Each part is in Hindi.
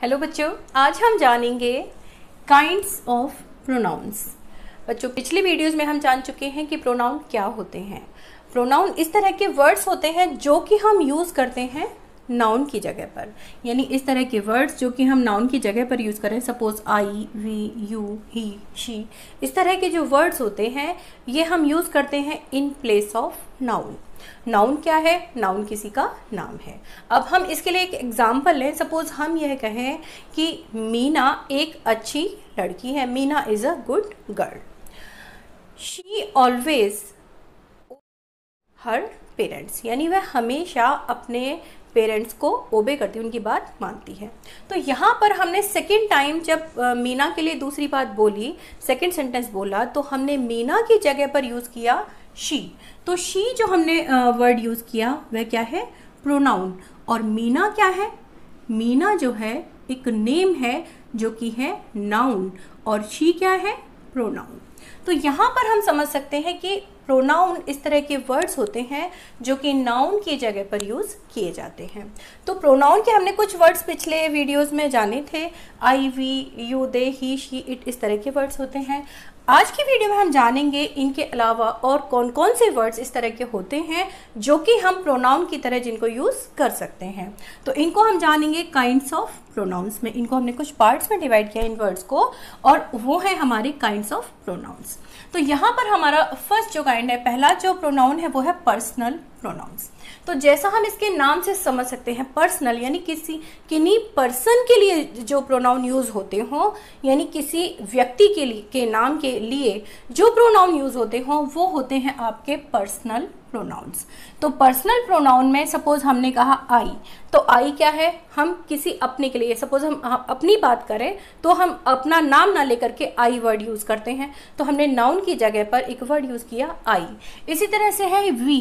हेलो बच्चों, आज हम जानेंगे काइंड्स ऑफ़ प्रोनाउंस बच्चों, पिछले वीडियोस में हम जान चुके हैं कि प्रोनाउन क्या होते हैं। प्रोनाउन इस तरह के वर्ड्स होते हैं जो कि हम यूज़ करते हैं नाउन की जगह पर। यानी इस तरह के वर्ड्स जो कि हम नाउन की जगह पर यूज़ करें। Suppose I we you he she इस तरह के जो वर्ड्स होते हैं, ये हम यूज़ करते हैं in place of noun noun क्या है? नाउन किसी का नाम है। अब हम इसके लिए एक एग्ज़ाम्पल लें। सपोज़ हम यह कहें कि मीना एक अच्छी लड़की है। Meena is a good girl she always her parents यानी वह हमेशा अपने पेरेंट्स को ओबे करती उनकी बात मानती है। तो यहाँ पर हमने सेकेंड टाइम जब मीना के लिए दूसरी बात बोली सेकेंड सेंटेंस बोला तो हमने मीना की जगह पर यूज़ किया शी तो शी जो हमने वर्ड यूज़ किया, वह क्या है? प्रोनाउन और मीना क्या है? मीना जो है, एक नेम है, जो कि है नाउन और शी क्या है? प्रोनाउन तो यहाँ पर हम समझ सकते हैं कि प्रोनाउन इस तरह के वर्ड्स होते हैं जो कि नाउन की जगह पर यूज़ किए जाते हैं। तो प्रोनाउन के हमने कुछ वर्ड्स पिछले वीडियोस में जाने थे। I we you they he she it इस तरह के वर्ड्स होते हैं। आज की वीडियो में हम जानेंगे इनके अलावा और कौन कौन से वर्ड्स इस तरह के होते हैं जो कि हम प्रोनाउन की तरह जिनको यूज़ कर सकते हैं। तो इनको हम जानेंगे काइंड्स ऑफ़ प्रोनाउंस में। इनको हमने कुछ पार्ट्स में डिवाइड किया इन वर्ड्स को और वो है हमारे काइंड्स ऑफ़ प्रोनाउंस तो यहाँ पर हमारा फ़र्स्ट जो काइंड है, पहला जो प्रोनाउन है वो है पर्सनल प्रोनाउंस तो जैसा हम इसके नाम से समझ सकते हैं पर्सनल यानी किसी, किन्हीं पर्सन के लिए जो प्रोनाउन यूज़ होते हो, यानी किसी व्यक्ति के लिए, के नाम के लिए जो प्रोनाउन यूज़ होते हो, वो होते हैं आपके पर्सनल प्रोनाउंस तो पर्सनल प्रोनाउन में सपोज़ हमने कहा आई तो आई क्या है? हम किसी अपने के लिए सपोज़ हम अपनी बात करें तो हम अपना नाम ना लेकर के आई वर्ड यूज़ करते हैं तो हमने नाउन की जगह पर एक वर्ड यूज़ किया आई इसी तरह से है वी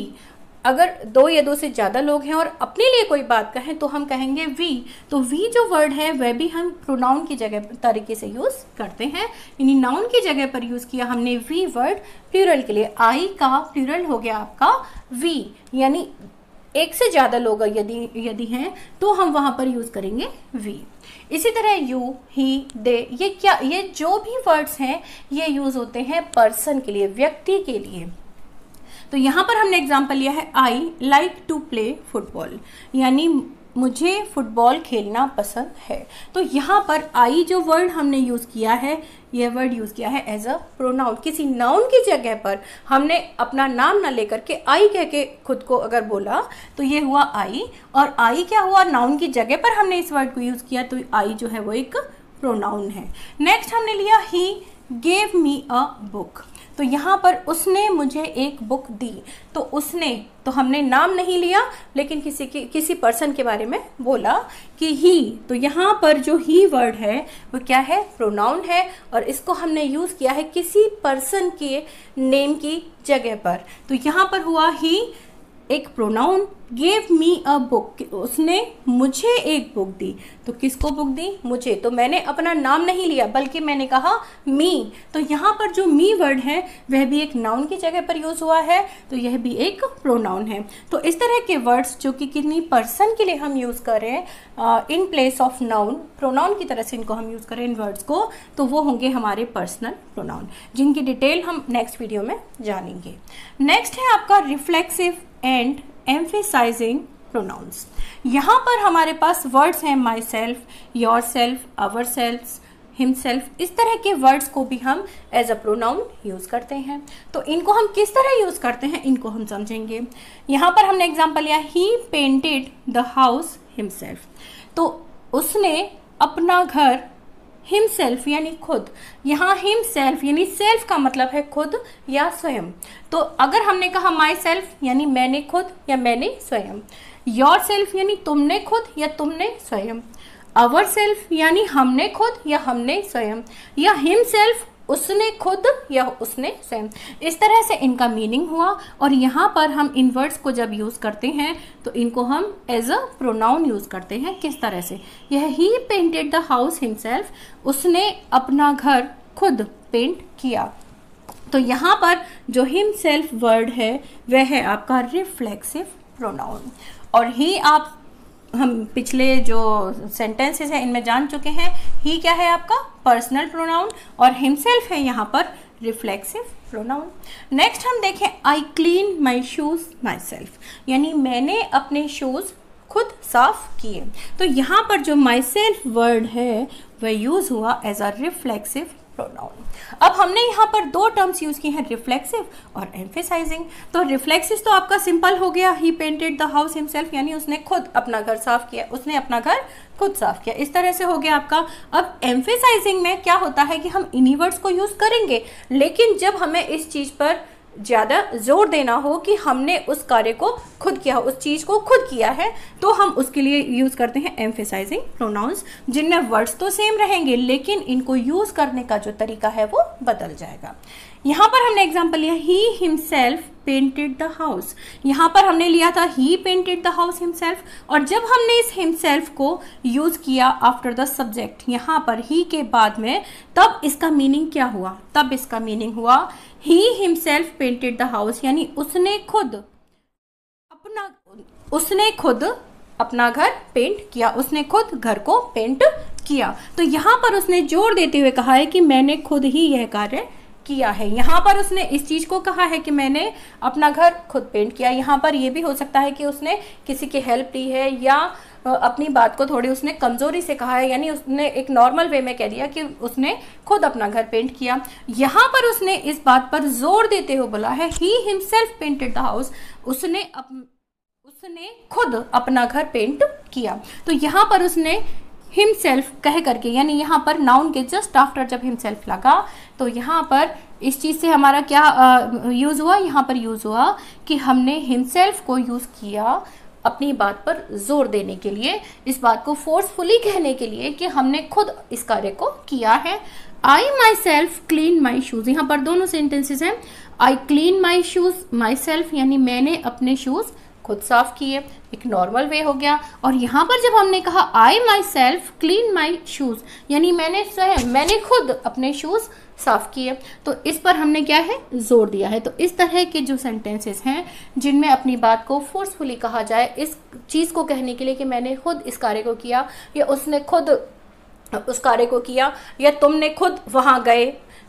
अगर दो या दो से ज़्यादा लोग हैं और अपने लिए कोई बात कहें तो हम कहेंगे वी तो वी जो वर्ड है, वह भी हम प्रोनाउन की जगह तरीके से यूज़ करते हैं। यानी नाउन की जगह पर यूज़ किया हमने वी वर्ड प्लूरल के लिए आई का प्लूरल हो गया आपका वी यानी एक से ज़्यादा लोग यदि यदि हैं तो हम वहाँ पर यूज़ करेंगे वी इसी तरह यू ही दे ये क्या, ये जो भी वर्ड्स हैं, ये यूज़ होते हैं पर्सन के लिए, व्यक्ति के लिए। तो यहाँ पर हमने एग्ज़ाम्पल लिया है I like to play football यानी मुझे फुटबॉल खेलना पसंद है। तो यहाँ पर आई जो वर्ड हमने यूज़ किया है, यह वर्ड यूज़ किया है एज अ प्रोनाउन किसी नाउन की जगह पर हमने अपना नाम ना लेकर के आई कह के खुद को अगर बोला तो ये हुआ आई और आई क्या हुआ? नाउन की जगह पर हमने इस वर्ड को यूज़ किया तो आई जो है वो एक प्रोनाउन है। नेक्स्ट हमने लिया he gave me a book तो यहाँ पर उसने मुझे एक बुक दी। तो उसने तो हमने नाम नहीं लिया, लेकिन किसी के, किसी पर्सन के बारे में बोला कि ही तो यहाँ पर जो ही वर्ड है, वो क्या है? प्रोनाउन है, और इसको हमने यूज़ किया है किसी पर्सन के नेम की जगह पर। तो यहाँ पर हुआ ही एक pronoun gave me a book उसने मुझे एक बुक दी। तो किसको बुक दी? मुझे। तो मैंने अपना नाम नहीं लिया, बल्कि मैंने कहा, मी। तो यहाँ पर जो मी वर्ड है, वह भी एक नाउन की जगह पर यूज़ हुआ है। तो यह भी एक प्रोनाउन है। तो इस तरह के वर्ड्स जो कि किन्हीं पर्सन के लिए हम यूज़ करें in place of noun pronoun की तरह से इनको हम यूज़ करें इन वर्ड्स को तो वो होंगे हमारे पर्सनल प्रोनाउन जिनकी डिटेल हम नेक्स्ट वीडियो में जानेंगे। नेक्स्ट है आपका रिफ्लेक्सिव एंड एम्फेसाइजिंग प्रोनाउंस यहाँ पर हमारे पास वर्ड्स हैं myself yourself ourself himself इस तरह के वर्ड्स को भी हम एज अ प्रोनाउन यूज़ करते हैं। तो इनको हम किस तरह यूज़ करते हैं, इनको हम समझेंगे। यहाँ पर हमने एग्ज़ाम्पल लिया he painted the house himself तो उसने अपना घर हिमसेल्फ यानी खुद। यहाँ हिम सेल्फ यानी सेल्फ का मतलब है खुद या स्वयं। तो अगर हमने कहा माई सेल्फ यानी मैंने खुद या मैंने स्वयं। योर सेल्फ यानी तुमने खुद या तुमने स्वयं। अवर सेल्फ यानी हमने खुद या हमने स्वयं। या हिम सेल्फ उसने खुद या उसने स्वयं इस तरह से इनका मीनिंग हुआ और यहाँ पर हम इन वर्ड्स को जब यूज़ करते हैं तो इनको हम एज अ प्रोनाउन यूज़ करते हैं किस तरह से? यह he painted the house himself उसने अपना घर खुद पेंट किया। तो यहाँ पर जो हिम सेल्फ वर्ड है, वह है आपका रिफ्लेक्सिव प्रोनाउन और ही आप हम पिछले जो सेंटेंसेस हैं, इनमें जान चुके हैं। ही क्या है आपका? पर्सनल प्रोनाउन और हिमसेल्फ है यहाँ पर रिफ्लेक्सिव प्रोनाउन नेक्स्ट हम देखें I clean my shoes myself यानी मैंने अपने शूज़ खुद साफ़ किए। तो यहाँ पर जो माई सेल्फ वर्ड है, वह यूज़ हुआ एज अ रिफ्लेक्सिव प्रोनाउन अब हमने यहाँ पर दो टर्म्स यूज़ किए हैं रिफ्लेक्सिव और एम्फेसाइजिंग तो रिफ्लेक्सिव तो आपका सिंपल हो गया he painted the house himself यानी उसने खुद अपना घर साफ़ किया, उसने अपना घर खुद साफ़ किया। इस तरह से हो गया आपका। अब एम्फेसाइजिंग में क्या होता है कि हम इनिवर्ड्स को यूज़ करेंगे, लेकिन जब हमें इस चीज़ पर ज़्यादा ज़ोर देना हो कि हमने उस कार्य को खुद किया, उस चीज़ को खुद किया है तो हम उसके लिए यूज़ करते हैं एम्फेसाइजिंग प्रोनाउंस जिनमें वर्ड्स तो सेम रहेंगे, लेकिन इनको यूज़ करने का जो तरीका है वो बदल जाएगा। यहाँ पर हमने एग्ज़ाम्पल लिया he himself painted the house यहाँ पर हमने लिया था he painted the house himself और जब हमने इस हिमसेल्फ को यूज़ किया आफ्टर द सब्जेक्ट यहाँ पर ही के बाद में, तब इसका मीनिंग क्या हुआ? तब इसका मीनिंग हुआ he himself painted the house यानी उसने खुद अपना, उसने खुद अपना घर पेंट किया, उसने खुद घर को पेंट किया। तो यहाँ पर उसने ज़ोर देते हुए कहा है कि मैंने खुद ही यह कार्य किया है। यहाँ पर उसने इस चीज़ को कहा है कि मैंने अपना घर खुद पेंट किया। यहाँ पर यह भी हो सकता है कि उसने किसी की हेल्प ली है या अपनी बात को थोड़ी उसने कमज़ोरी से कहा है यानी उसने एक नॉर्मल वे में कह दिया कि उसने खुद अपना घर पेंट किया। यहाँ पर उसने इस बात पर ज़ोर देते हुए बोला है he himself painted the house उसने अप, उसने खुद अपना घर पेंट किया। तो यहाँ पर उसने हिमसेल्फ कह करके, यानी यहाँ पर नाउन के जस्ट आफ्टर जब हिमसेल्फ लगा तो यहाँ पर इस चीज़ से हमारा क्या यूज़ हुआ? यहाँ पर यूज़ हुआ कि हमने हिमसेल्फ को यूज़ किया अपनी बात पर ज़ोर देने के लिए, इस बात को फोर्सफुली कहने के लिए कि हमने खुद इस कार्य को किया है। I myself clean my shoes यहाँ पर दोनों सेंटेंसेज हैं। I clean my shoes myself यानी मैंने अपने शूज़ खुद साफ़ किए, एक नॉर्मल वे हो गया। और यहाँ पर जब हमने कहा I myself clean my shoes यानी मैंने स्वयं मैंने खुद अपने शूज़ साफ़ किए तो इस पर हमने क्या है? ज़ोर दिया है। तो इस तरह के जो सेंटेंसेस हैं, जिनमें अपनी बात को फोर्सफुली कहा जाए, इस चीज़ को कहने के लिए कि मैंने खुद इस कार्य को किया, या उसने खुद, उस कार्य को किया, या तुमने खुद वहाँ गए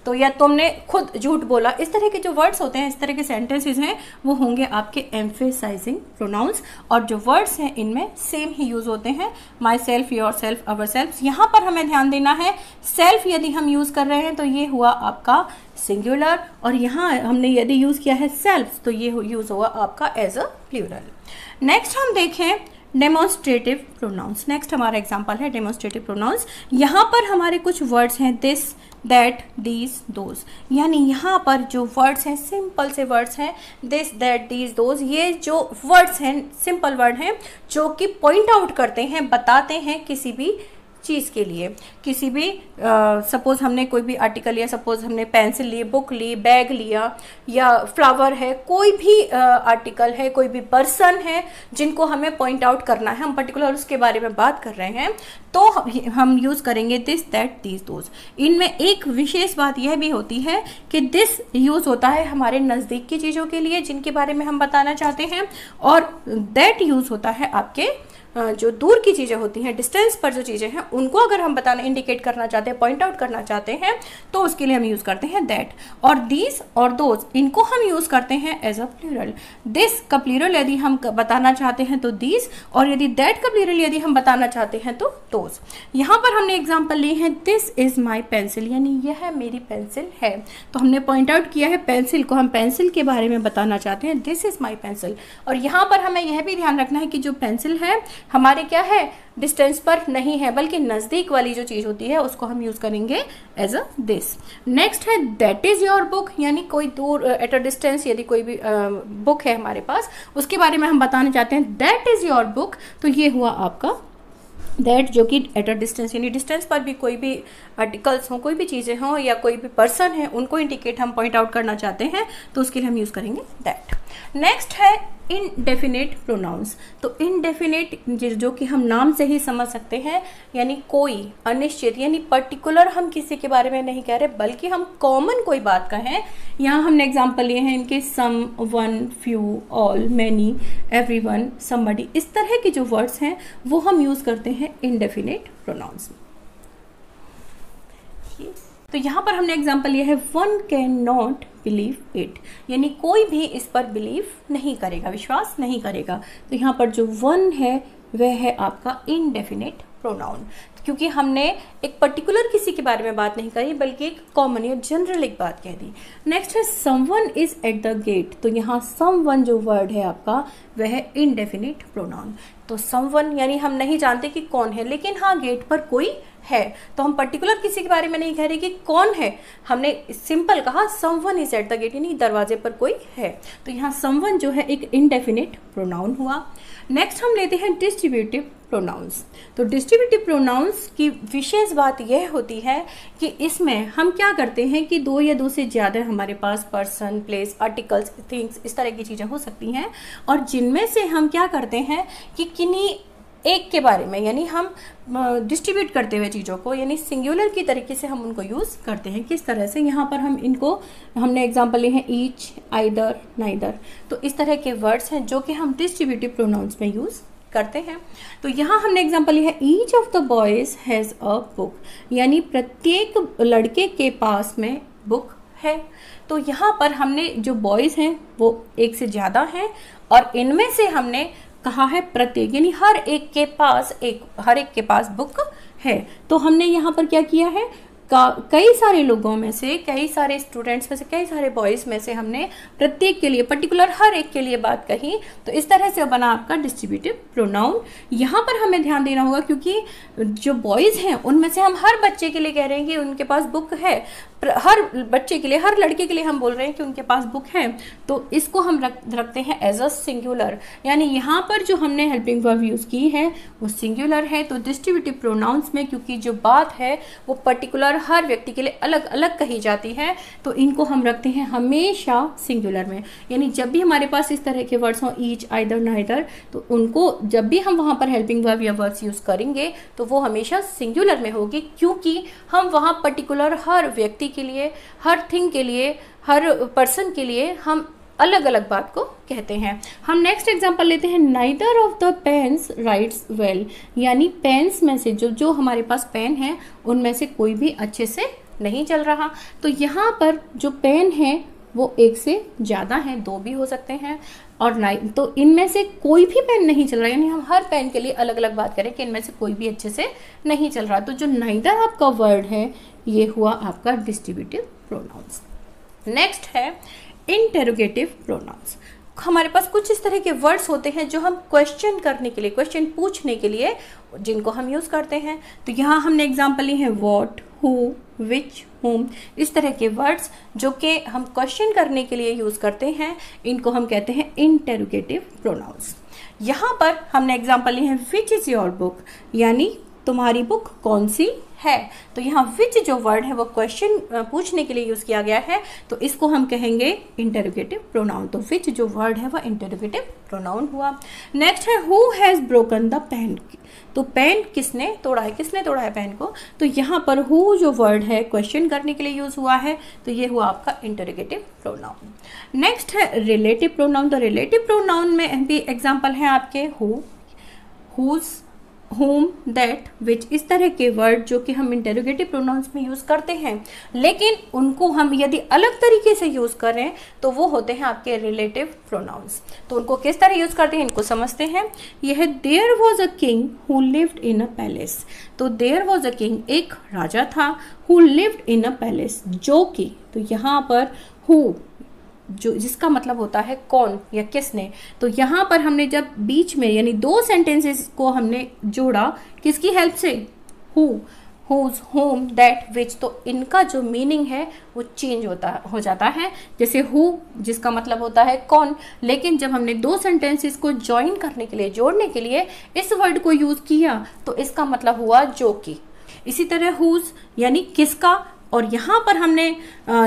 तो या तुमने खुद झूठ बोला, इस तरह के जो वर्ड्स होते हैं, इस तरह के सेंटेंसेस हैं, वो होंगे आपके एम्फेसाइजिंग प्रोनाउंस और जो वर्ड्स हैं, इनमें सेम ही यूज़ होते हैं। Myself yourself ourself यहाँ पर हमें ध्यान देना है सेल्फ यदि हम यूज़ कर रहे हैं तो ये हुआ आपका सिंगुलर और यहाँ हमने यदि यूज़ किया है सेल्फ तो ये यूज़ हुआ आपका एज अ प्लूरल नेक्स्ट हम देखें डेमोन्स्ट्रेटिव प्रोनाउंस नेक्स्ट हमारा एग्ज़ाम्पल है डेमोन्स्ट्रेटिव प्रोनाउंस यहाँ पर हमारे कुछ वर्ड्स हैं दिस दैट दीज दोज यानी यहाँ पर जो वर्ड्स हैं सिंपल से वर्ड्स हैं दिस दैट दीज दोज ये जो वर्ड्स हैं सिंपल वर्ड हैं, जो कि पॉइंट आउट करते हैं, बताते हैं किसी भी चीज़ के लिए। किसी भी सपोज़ हमने कोई भी आर्टिकल लिया सपोज़ हमने पेंसिल ली बुक ली बैग लिया, या फ्लावर है, कोई भी आर्टिकल है, कोई भी पर्सन है, जिनको हमें पॉइंट आउट करना है, हम पर्टिकुलर उसके बारे में बात कर रहे हैं तो हम यूज़ करेंगे दिस दैट दिस दोज इनमें एक विशेष बात यह भी होती है कि दिस यूज़ होता है हमारे नज़दीक की चीज़ों के लिए, जिनके बारे में हम बताना चाहते हैं, और दैट यूज़ होता है आपके जो दूर की चीज़ें होती हैं डिस्टेंस पर जो चीज़ें हैं, उनको अगर हम बताना इंडिकेट करना चाहते हैं पॉइंट आउट करना चाहते हैं तो उसके लिए हम यूज़ करते हैं दैट और दीज और दोज इनको हम यूज़ करते हैं एज अ प्लूरल दिस का प्लूरल यदि हम बताना चाहते हैं तो दीज और यदि दैट का प्लूरल यदि हम बताना चाहते हैं तो दोज यहाँ पर हमने एग्ज़ाम्पल ली है दिस इज़ माई पेंसिल यानी यह मेरी पेंसिल है. तो हमने पॉइंट आउट किया है पेंसिल को हम पेंसिल के बारे में बताना चाहते हैं दिस इज़ माई पेंसिल और यहाँ पर हमें यह भी ध्यान रखना है कि जो पेंसिल है हमारे क्या है? डिस्टेंस पर नहीं है बल्कि नज़दीक वाली जो चीज़ होती है उसको हम यूज़ करेंगे एज अ दिस नेक्स्ट है दैट इज़ योर बुक यानी कोई दूर एट अ डिस्टेंस यदि कोई भी बुक uh, है हमारे पास उसके बारे में हम बताना चाहते हैं। दैट इज़ योर बुक तो ये हुआ आपका दैट जो कि एट अ डिस्टेंस यानी डिस्टेंस पर भी कोई भी आर्टिकल्स हों कोई भी चीज़ें हों या कोई भी पर्सन है उनको इंडिकेट हम पॉइंट आउट करना चाहते हैं तो उसके लिए हम यूज़ करेंगे दैट नेक्स्ट है इनडेफिनेट प्रोनाउंस तो इनडेफिनेट जो कि हम नाम से ही समझ सकते हैं, यानी कोई अनिश्चित, यानी पर्टिकुलर हम किसी के बारे में नहीं कह रहे, बल्कि हम कॉमन कोई बात कहें। यहाँ हमने एग्ज़ाम्पल लिए हैं इनके some one few all many everyone इस तरह के जो वर्ड्स हैं, वो हम यूज़ करते हैं इनडेफिनेट प्रोनाउंस में। तो यहाँ पर हमने एग्ज़ाम्पल लिया है one can not believe it यानी कोई भी इस पर बिलीव नहीं करेगा, विश्वास नहीं करेगा। तो यहाँ पर जो वन है, वह है आपका इनडेफिनेट प्रोनाउन क्योंकि हमने एक पर्टिकुलर किसी के बारे में बात नहीं करी, बल्कि एक कॉमन या जनरल एक बात कह दी। नेक्स्ट है someone is at the gate तो यहाँ समवन जो वर्ड है आपका, वह है इनडेफिनिट प्रोनाउन तो समवन यानी हम नहीं जानते कि कौन है, लेकिन हाँ गेट पर कोई है। तो हम पर्टिकुलर किसी के बारे में नहीं कह रहे कि कौन है। हमने सिंपल कहा someone is at the gate यानी दरवाजे पर कोई है। तो यहाँ समवन जो है एक इनडेफिनेट प्रोनाउन हुआ। नेक्स्ट हम लेते हैं डिस्ट्रीब्यूटिव प्रोनाउंस तो डिस्ट्रीब्यूटिव प्रोनाउंस की विशेष बात यह होती है कि इसमें हम क्या करते हैं कि दो या दो से ज़्यादा हमारे पास पर्सन प्लेस आर्टिकल्स थिंग्स इस तरह की चीज़ें हो सकती हैं। और जिनमें से हम क्या करते हैं कि किन्हीं एक के बारे में, यानी हम डिस्ट्रीब्यूट करते हुए चीज़ों को, यानी सिंगुलर की तरीके से हम उनको यूज़ करते हैं। किस तरह से? यहाँ पर हम इनको, हमने एग्जांपल लिए हैं ईच आइदर नाइदर तो इस तरह के वर्ड्स हैं जो कि हम डिस्ट्रीब्यूटिव प्रोनाउंस में यूज़ करते हैं। तो यहाँ हमने एग्ज़ाम्पल लिया है each of the boys has a book यानी प्रत्येक लड़के के पास में बुक है। तो यहाँ पर हमने जो बॉयज़ हैं, वो एक से ज़्यादा हैं और इनमें से हमने कहा है प्रत्येक, यानी हर एक के पास एक, हर एक के पास बुक है। तो हमने यहाँ पर क्या किया है? कई सारे लोगों में से, कई सारे स्टूडेंट्स में से, कई सारे बॉयज़ में से हमने प्रत्येक के लिए पर्टिकुलर हर एक के लिए बात कही। तो इस तरह से बना आपका डिस्ट्रीब्यूटिव प्रोनाउन यहाँ पर हमें ध्यान देना होगा क्योंकि जो बॉयज़ हैं, उनमें से हम हर बच्चे के लिए कह रहे हैं कि उनके पास बुक है। हर बच्चे के लिए, हर लड़के के लिए हम बोल रहे हैं कि उनके पास बुक है तो इसको हम रख, रखते हैं एज अ सिंगुलर यानी यहाँ पर जो हमने हेल्पिंग वर्ब यूज़ की है, वो सिंगुलर है तो डिस्ट्रीब्यूटिव प्रोनाउंस में क्योंकि जो बात है, वो पर्टिकुलर हर व्यक्ति के लिए अलग अलग कही जाती है तो इनको हम रखते हैं हमेशा सिंगुलर में. यानी जब भी हमारे पास इस तरह के वर्ड्स हों ईच आइदर नाइदर तो उनको जब भी हम वहाँ पर हेल्पिंग वर्ब या वर्ड्स यूज़ करेंगे तो वो हमेशा सिंगुलर में होगी, क्योंकि हम वहाँ पर्टिकुलर हर व्यक्ति के लिए, हर थिंग के लिए, हर पर्सन के लिए हम अलग अलग बात को कहते हैं। हम नेक्स्ट एग्जांपल लेते हैं। Neither of the pens writes well यानी पेन्स में से जो जो हमारे पास पेन है, उनमें से कोई भी अच्छे से नहीं चल रहा। तो यहाँ पर जो पेन है, वो एक से ज़्यादा हैं, दो भी हो सकते हैं। और नाइन तो इनमें से कोई भी पेन नहीं चल रहा, यानी हम हर पेन के लिए अलग अलग बात करें कि इनमें से कोई भी अच्छे से नहीं चल रहा। तो जो नाइदर आपका वर्ड है, ये हुआ आपका डिस्ट्रीब्यूटिव प्रोनाउंस नेक्स्ट है इंटेरोगेटिव प्रोनाउंस हमारे पास कुछ इस तरह के वर्ड्स होते हैं जो हम क्वेश्चन करने के लिए क्वेश्चन पूछने के लिए जिनको हम यूज़ करते हैं। तो यहाँ हमने एग्ज़ाम्पल लिए हैं वॉट हु विच होम इस तरह के वर्ड्स जो कि हम क्वेश्चन करने के लिए यूज़ करते हैं, इनको हम कहते हैं इंटेरोगेटिव प्रोनाउंस यहाँ पर हमने एग्ज़ाम्पल लिए हैं विच इज़ योर बुक यानी तुम्हारी बुक कौन सी है। तो यहाँ विच जो वर्ड है, वो क्वेश्चन पूछने के लिए यूज़ किया गया है। तो इसको हम कहेंगे इंटरोगेटिव प्रोनाउन तो विच जो वर्ड है वह इंटरोगेटिव प्रोनाउन हुआ। नेक्स्ट है who has broken the pen तो पेन किसने तोड़ा है? किसने तोड़ा है पेन को? तो यहाँ पर हु जो वर्ड है क्वेश्चन करने के लिए यूज़ हुआ है। तो ये हुआ आपका इंटरोगेटिव प्रोनाउन नेक्स्ट है रिलेटिव प्रोनाउन तो रिलेटिव प्रोनाउन में भी एग्ज़ाम्पल है आपके। Who whose whom that which इस तरह के वर्ड जो कि हम इंटेरोगेटिव प्रोनाउंस में यूज़ करते हैं, लेकिन उनको हम यदि अलग तरीके से यूज़ करें तो वो होते हैं आपके रिलेटिव प्रोनाउंस तो उनको किस तरह यूज़ करते हैं, इनको समझते हैं। यह there was a king who lived in a palace तो देयर वॉज़ अ किंग एक राजा था who lived in a palace जो कि तो यहाँ पर हु जो, जिसका मतलब होता है कौन या किसने। तो यहाँ पर हमने जब बीच में, यानी दो सेंटेंसेस को हमने जोड़ा, किसकी हेल्प से? Who whose whom that which तो इनका जो मीनिंग है, वो चेंज होता, हो जाता है। जैसे हु जिसका मतलब होता है कौन। लेकिन जब हमने दो सेंटेंसेस को ज्वाइन करने के लिए, जोड़ने के लिए, इस वर्ड को यूज़ किया तो इसका मतलब हुआ जो कि इसी तरह हुज यानी किसका और यहाँ पर हमने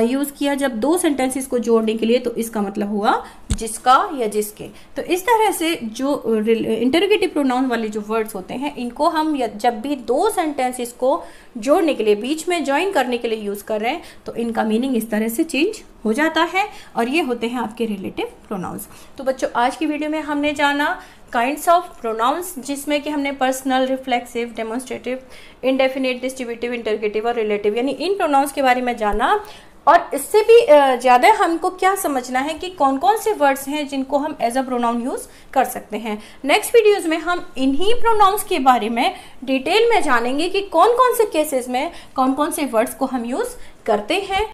यूज़ किया जब दो सेंटेंसेस को जोड़ने के लिए तो इसका मतलब हुआ जिसका या जिसके। तो इस तरह से जो इंटरोगेटिव प्रोनाउन वाले जो वर्ड्स होते हैं, इनको हम जब भी दो सेंटेंसेस को जोड़ने के लिए, बीच में ज्वाइन करने के लिए यूज़ कर रहे हैं तो इनका मीनिंग इस तरह से चेंज हो जाता है और ये होते हैं आपके रिलेटिव प्रोनाउंस तो बच्चों, आज की वीडियो में हमने जाना काइंड्स ऑफ़ प्रोनाउंस जिसमें कि हमने personal reflexive demonstrative indefinite distributive interrogative और रिलेटिव यानी इन प्रोनाउंस के बारे में जाना. और इससे भी ज़्यादा हमको क्या समझना है कि कौन कौन से वर्ड्स हैं जिनको हम एज अ प्रोनाउन यूज़ कर सकते हैं. नेक्स्ट वीडियोस में हम इन्हीं प्रोनाउंस के बारे में डिटेल में जानेंगे कि कौन कौन से केसेस में कौन कौन से वर्ड्स को हम यूज़ करते हैं.